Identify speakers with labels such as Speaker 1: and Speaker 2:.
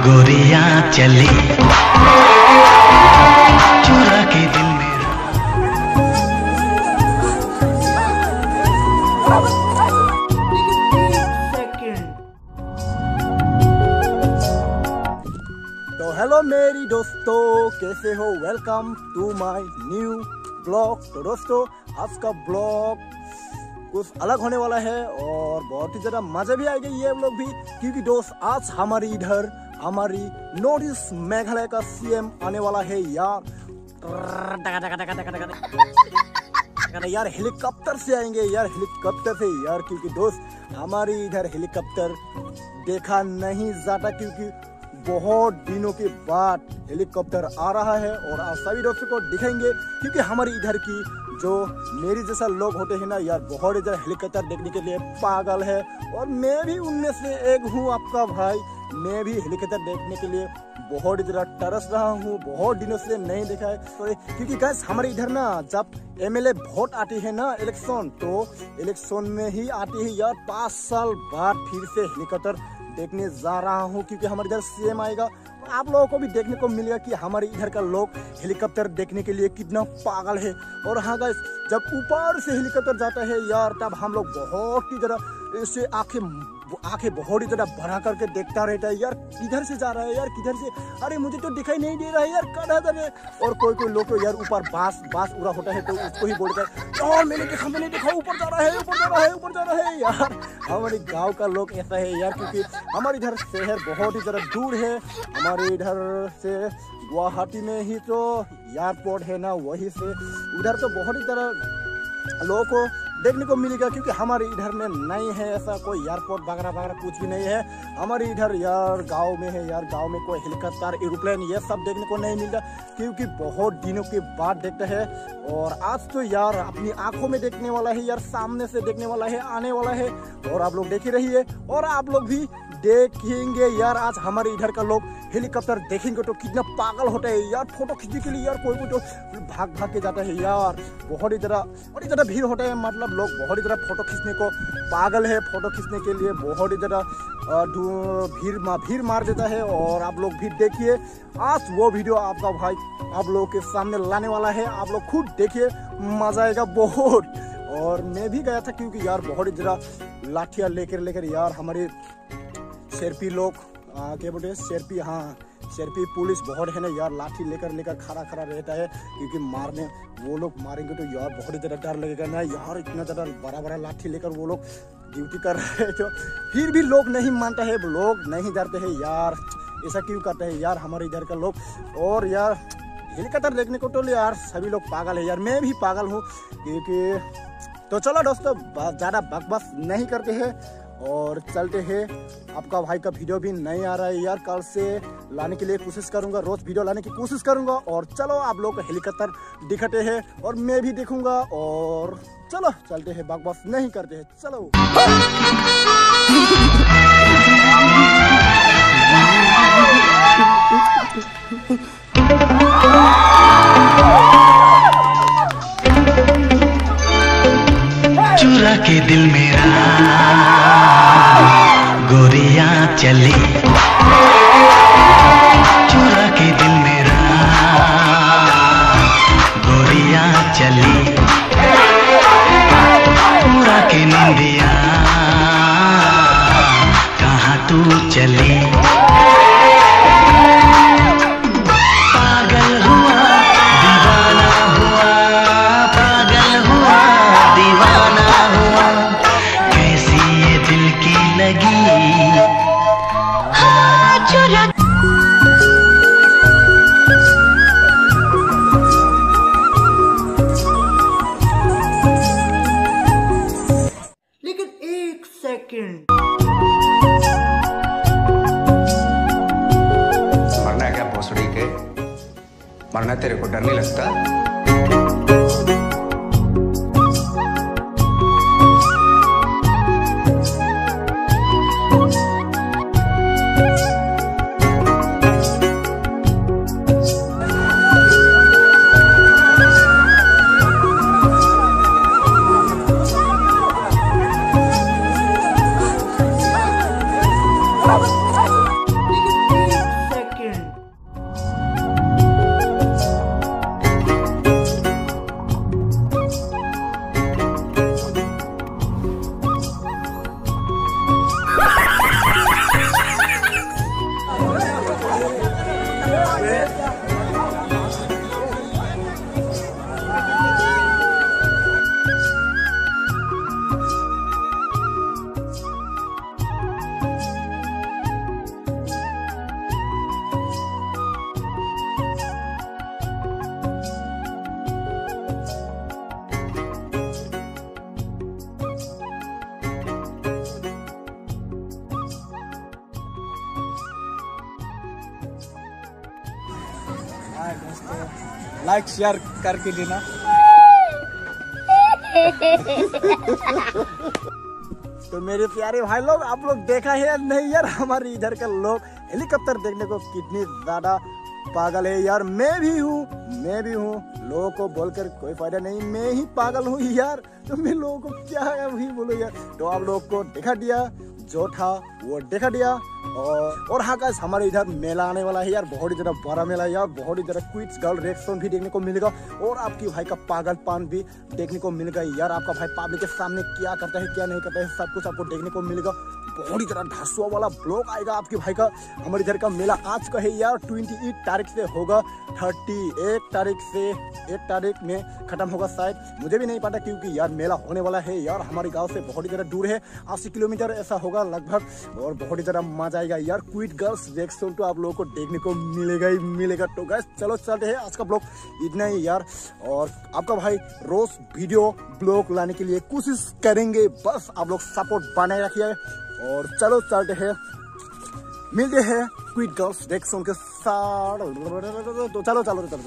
Speaker 1: गोरियाँ चली। चुरा के दिल मेरा।
Speaker 2: तो हेलो मेरी दोस्तों, कैसे हो? Welcome to my new blog तो दोस्तों, आज का ब्लॉग कुछ अलग होने वाला है और बहुत ही ज़्यादा मज़ा भी आएगा ये लोग भी, क्योंकि दोस्त, आज हमारी इधर हमारी नॉर्थ ईस्ट मेघालय का सीएम आने वाला है यार। यार हेलीकॉप्टर से आएँगे यार हेलीकॉप्टर से। यार, क्योंकि दोस्त, हमारी इधर हेलीकॉप्टर देखा नहीं जाता क्योंकि बहुत दिनों के बाद हेलीकॉप्टर आ रहा है और आप सभी दोस्तों को दिखेंगे क्योंकि हमारी इधर की जो मेरी जैसा लोग होते हैं ना, यार, बहुत इधर हेलीकॉप्टर देखने के लिए पागल है। और मैं भी उनमें से एक हूँ आपका भाई। मैं भी हेलीकॉप्टर देखने के लिए बहुत इधर तरस रहा हूँ, बहुत दिनों से नहीं देखा है। तो क्योंकि गैस हमारे इधर ना, जब एमएलए वोट आती है ना इलेक्शन तो इलेक्शन में ही आती है यार, पाँच साल बाद फिर से हेलीकॉप्टर देखने जा रहा हूँ, क्योंकि हमारे इधर सीएम आएगा। आप लोगों को भी देखने को मिलेगा कि हमारे इधर का लोग हेलीकॉप्टर देखने के लिए कितना पागल है। और हाँ गाइस जब ऊपर से हेलीकॉप्टर जाता है यार, तब हम लोग बहुत ही ज़्यादा इससे आँखें आँखें बहुत ही ज़्यादा भरा करके देखता रहता है, यार, किधर से जा रहा है, यार, किधर से? अरे, मुझे तो दिखाई नहीं दे रहा है, यार कड़ा है? और कोई कोई लोग तो यार, ऊपर बाँस बाँस उड़ा होता है तो उसको ही बोलता है और मैंने देखा मैंने देखा, ऊपर जा रहा है, ऊपर जा रहा है, ऊपर जा रहा है, यार। हमारे गाँव का लोग ऐसा है, यार, क्योंकि हमारे इधर शहर बहुत ही ज़्यादा दूर है, हमारे इधर से गुवाहाटी में ही तो एयरपोर्ट है ना, वही से। उधर तो बहुत ही तरह लोगों को देखने को मिलेगा, क्योंकि हमारे इधर में नहीं है ऐसा कोई एयरपोर्ट वगैरह वगैरह कुछ भी नहीं है। हमारे इधर यार गाँव में है यार, गाँव में कोई हेलीकॉप्टर एरोप्लेन ये सब देखने को नहीं मिलता, क्योंकि बहुत दिनों के बाद देखते हैं। और आज तो यार अपनी आँखों में देखने वाला है, यार सामने से देखने वाला है, आने वाला है। और आप लोग देख ही रहिए। और आप लोग भी देखेंगे यार, आज हमारे इधर का लोग हेलीकॉप्टर देखेंगे तो कितना पागल होता है यार फ़ोटो खींचने के लिए यार कोई कोई तो भाग भाग के जाता है यार। बहुत ही तरह बहुत ही ज़्यादा भीड़ होता है मतलब लोग बहुत ही ज़्यादा फ़ोटो खींचने को पागल है फ़ोटो खींचने के लिए बहुत ही ज़्यादा भीड़ भीड़ मार देता है और आप लोग भी देखिए। आज वो वीडियो आपका भाई आप लोगों के सामने लाने वाला है, आप लोग खुद देखिए, मज़ा आएगा बहुत। और मैं भी गया था क्योंकि यार बहुत ही ज़रा लाठियाँ लेकर लेकर यार हमारे शेरपी लोग क्या बोलते हैं? शेरपी हाँ शेरपी पुलिस बहुत है ना यार, लाठी लेकर लेकर खड़ा खड़ा रहता है, क्योंकि मारने, वो लोग मारेंगे तो यार बहुत ही ज़्यादा डर लगेगा ना यार, इतना ज़्यादा बड़ा बड़ा लाठी लेकर वो लोग ड्यूटी कर रहे हैं तो फिर भी लोग नहीं मानते हैं, लोग नहीं डरते हैं यार, ऐसा क्यों करते हैं यार हमारे इधर का लोग? और यार, हेलीकॉप्टर देखने को तो यार सभी लोग पागल है यार, मैं भी पागल हूँ, क्योंकि तो चलो दोस्तों ज़्यादा बकबस नहीं करते हैं और चलते हैं। आपका भाई का वीडियो भी नहीं आ रहा है यार, कल से लाने के लिए कोशिश करूँगा, रोज वीडियो लाने की कोशिश करूँगा और चलो आप लोग हेलीकॉप्टर दिखते हैं और मैं भी देखूँगा और चलो चलते हैं, बकवास नहीं करते हैं, चलो।
Speaker 1: चुरा के दिल मेरा। गोरियाँ चली। चुरा के दिल मेरा। गोरिया चली। पूरा के निंदिया। कहाँ तू चली? लगी।
Speaker 3: लेकिन एक सेकंड।
Speaker 4: मरना है क्या भोसड़ी के? मरना तेरे को डर नहीं लगता?
Speaker 2: लाइक शेयर करके देना। तो मेरे प्यारे भाई लोग, आप लोग देखा है नहीं यार? हमारे इधर के लोग हेलीकॉप्टर देखने को कितनी ज़्यादा पागल है यार। मैं भी हूँ, मैं भी हूँ। लोगों को बोलकर कोई फ़ायदा नहीं। मैं ही पागल हूँ यार। तो मैं लोगों को क्या भी बोलो यार। तो आप लोग को दिखा दिया, जो था वो देखा दिया। और और हाँ गाइस हमारे इधर मेला आने वाला है यार, बहुत ही ज़्यादा बड़ा मेला है यार, बहुत ही ज़्यादा क्विट्स गर्ल रिएक्शन भी देखने को मिलेगा, और आपकी भाई का पागल पान भी देखने को मिलेगा यार, आपका भाई पब्लिक के सामने क्या करता है, क्या नहीं करता है, सब कुछ आपको देखने को मिलेगा। बहुत ही ज़्यादा ढासुआ वाला ब्लॉग आएगा आपके भाई का, हमारे इधर का मेला आज का है यार ट्वेंटी एट तारीख से होगा थर्टी एक तारीख से एक तारीख में खत्म होगा शायद, मुझे भी नहीं पता क्योंकि यार मेला होने वाला है यार, हमारे गाँव से बहुत ही ज़्यादा दूर है, अस्सी किलोमीटर ऐसा होगा लगभग, और बहुत ही ज़्यादा मज़ा आएगा यार क्विट गर्ल्स रिएक्शन तो आप लोगों को देखने को मिलेगा ही मिलेगा। तो गैस चलो चलते हैं आज का ब्लॉग इतना ही यार। और आपका भाई रोज वीडियो ब्लॉग लाने के लिए कोशिश करेंगे। बस आप लोग सपोर्ट बनाए रखिए। और चलो चलते हैं। मिलते हैं क्विट गर्ल्स रिएक्शन के साथ। तो चलो चलो चलो।